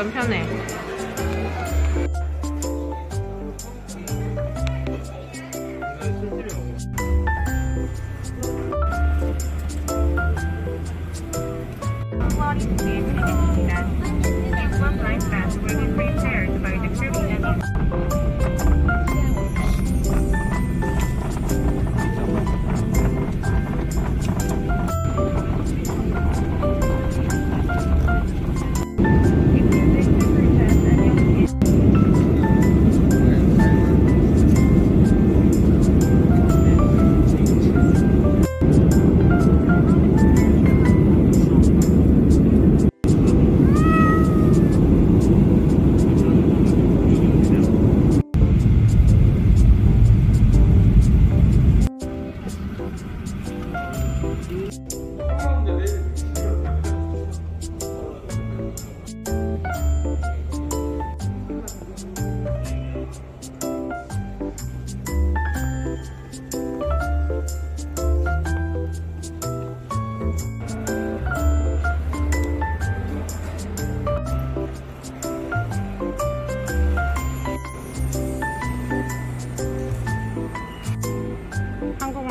완전 편해. quality 드리겠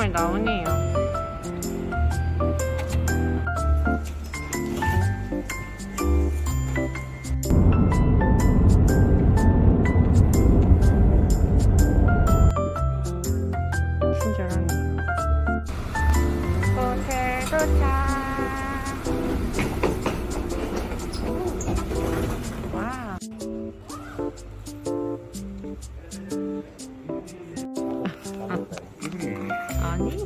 잘 나오네요. 도착. 와. 아니